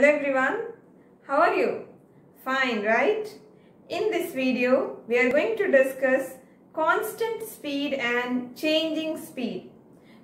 Hello everyone, how are you? Fine, right? In this video, we are going to discuss constant speed and changing speed.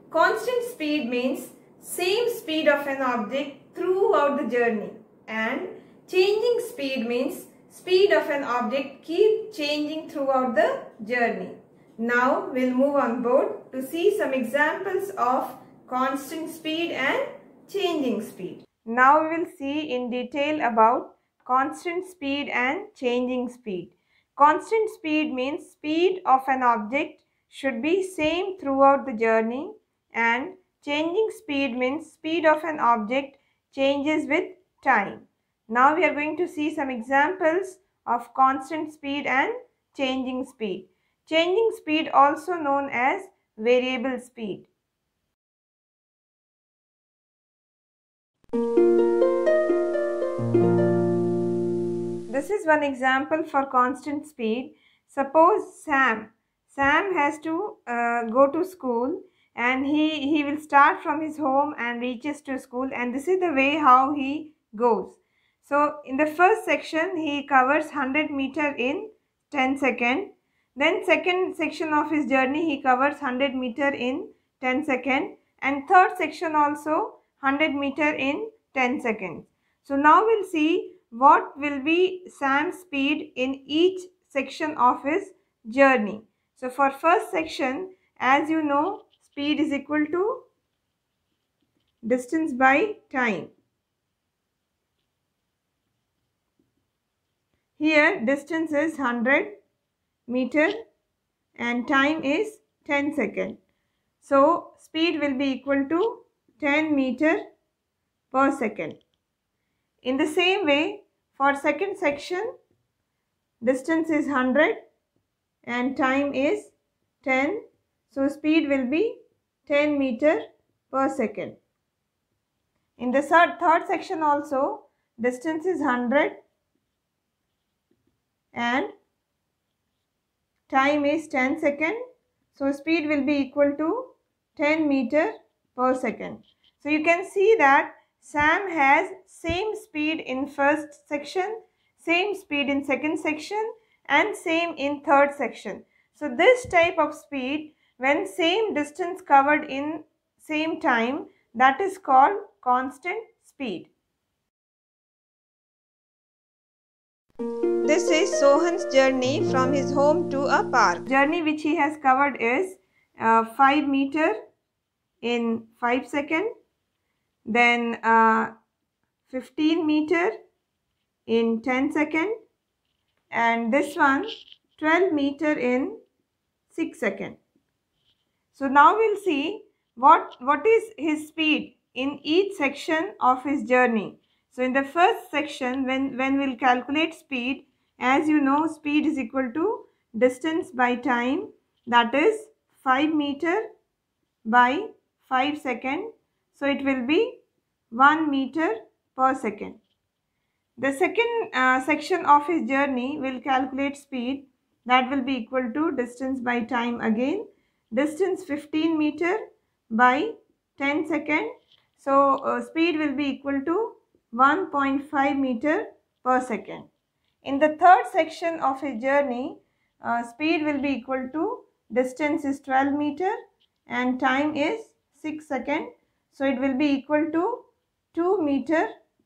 Constant speed means same speed of an object throughout the journey and changing speed means speed of an object keep changing throughout the journey. Now we'll move on board to see some examples of constant speed and changing speed. Now we will see in detail about constant speed and changing speed. Constant speed means speed of an object should be same throughout the journey and changing speed means speed of an object changes with time. Now we are going to see some examples of constant speed and changing speed. Changing speed also known as variable speed. This is one example for constant speed. Suppose Sam. Sam has to uh, go to school and he, he will start from his home and reaches to school and this is the way how he goes. So in the first section he covers 100 meter in 10 second. Then second section of his journey he covers 100 meter in 10 second and third section also 100 meter in 10 seconds. So now we'll see what will be Sam's speed in each section of his journey. So for first section, as you know, speed is equal to distance by time. Here distance is 100 meter and time is 10 second. So speed will be equal to 10 meter per second. In the same way, for second section, distance is 100 and time is 10. So, speed will be 10 meter per second. In the third, third section also, distance is 100 and time is 10 second. So, speed will be equal to 10 meter per second. So, you can see that Sam has same speed in first section, same speed in second section and same in third section. So this type of speed when same distance covered in same time that is called constant speed. This is Sohan's journey from his home to a park. Journey which he has covered is uh, 5 meter in 5 second then uh, 15 meter in 10 second and this one 12 meter in 6 second. So now we'll see what, what is his speed in each section of his journey. So in the first section when, when we'll calculate speed as you know speed is equal to distance by time that is 5 meter by 5 second so it will be 1 meter per second. The second uh, section of his journey will calculate speed that will be equal to distance by time again. Distance 15 meter by 10 second. So uh, speed will be equal to 1.5 meter per second. In the third section of his journey, uh, speed will be equal to distance is 12 meter and time is 6 second. So it will be equal to 2 meter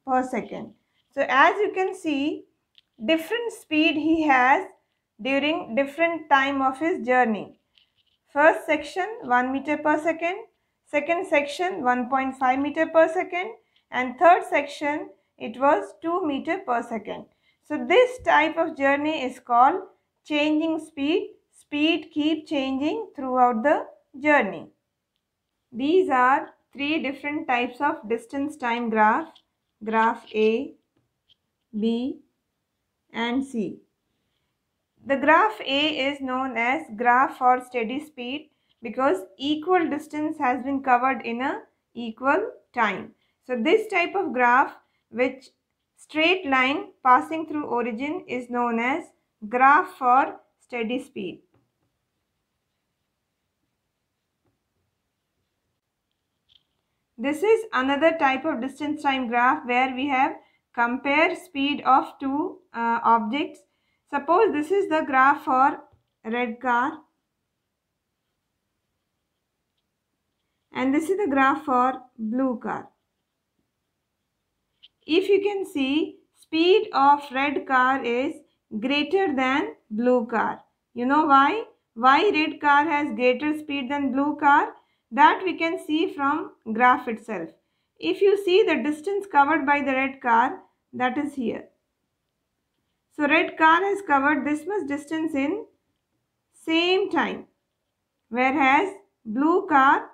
per second. So as you can see different speed he has during different time of his journey. First section 1 meter per second, second section 1.5 meter per second and third section it was 2 meter per second. So this type of journey is called changing speed. Speed keep changing throughout the journey. These are three different types of distance time graph. Graph A, B and C. The graph A is known as graph for steady speed because equal distance has been covered in a equal time. So this type of graph which straight line passing through origin is known as graph for steady speed. This is another type of distance time graph where we have compare speed of two uh, objects. Suppose this is the graph for red car and this is the graph for blue car. If you can see speed of red car is greater than blue car. You know why? Why red car has greater speed than blue car? That we can see from graph itself. If you see the distance covered by the red car, that is here. So red car has covered this much distance in same time. Whereas blue car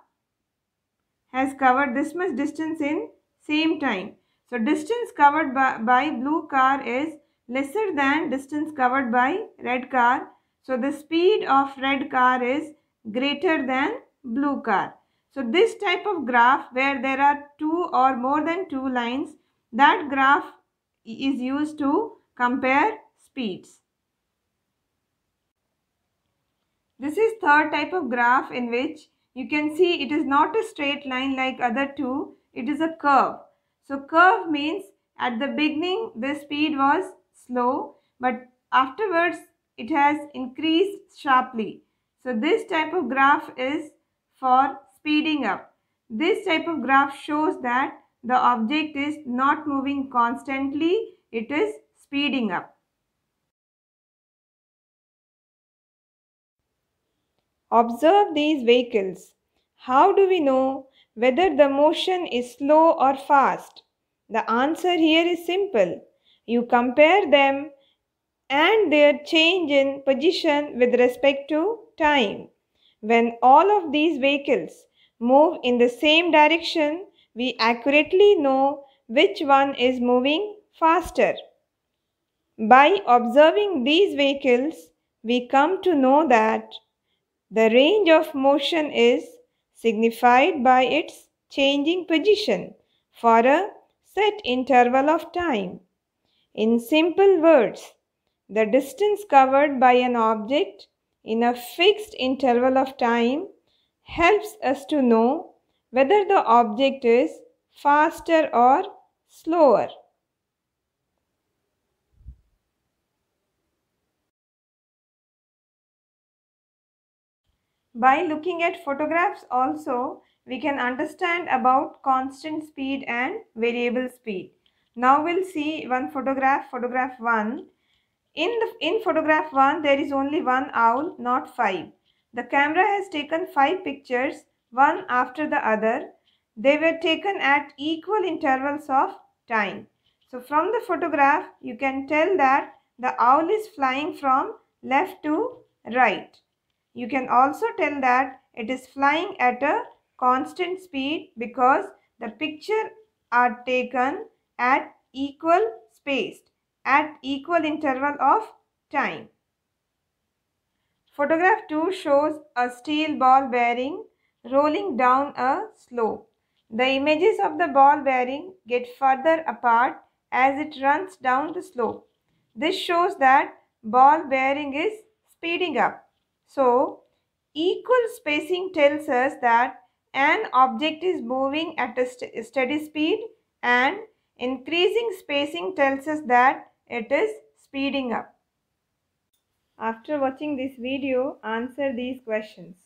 has covered this much distance in same time. So distance covered by, by blue car is lesser than distance covered by red car. So the speed of red car is greater than blue car. So this type of graph where there are two or more than two lines, that graph is used to compare speeds. This is third type of graph in which you can see it is not a straight line like other two, it is a curve. So curve means at the beginning the speed was slow but afterwards it has increased sharply. So this type of graph is for speeding up. This type of graph shows that the object is not moving constantly, it is speeding up. Observe these vehicles. How do we know whether the motion is slow or fast? The answer here is simple. You compare them and their change in position with respect to time. When all of these vehicles move in the same direction, we accurately know which one is moving faster. By observing these vehicles, we come to know that the range of motion is signified by its changing position for a set interval of time. In simple words, the distance covered by an object in a fixed interval of time helps us to know whether the object is faster or slower. By looking at photographs also, we can understand about constant speed and variable speed. Now we'll see one photograph, photograph 1. In, the, in photograph 1, there is only one owl, not 5. The camera has taken 5 pictures, one after the other. They were taken at equal intervals of time. So from the photograph, you can tell that the owl is flying from left to right. You can also tell that it is flying at a constant speed because the picture are taken at equal spaced at equal interval of time. Photograph 2 shows a steel ball bearing rolling down a slope. The images of the ball bearing get further apart as it runs down the slope. This shows that ball bearing is speeding up. So, equal spacing tells us that an object is moving at a st steady speed and increasing spacing tells us that it is speeding up. After watching this video, answer these questions.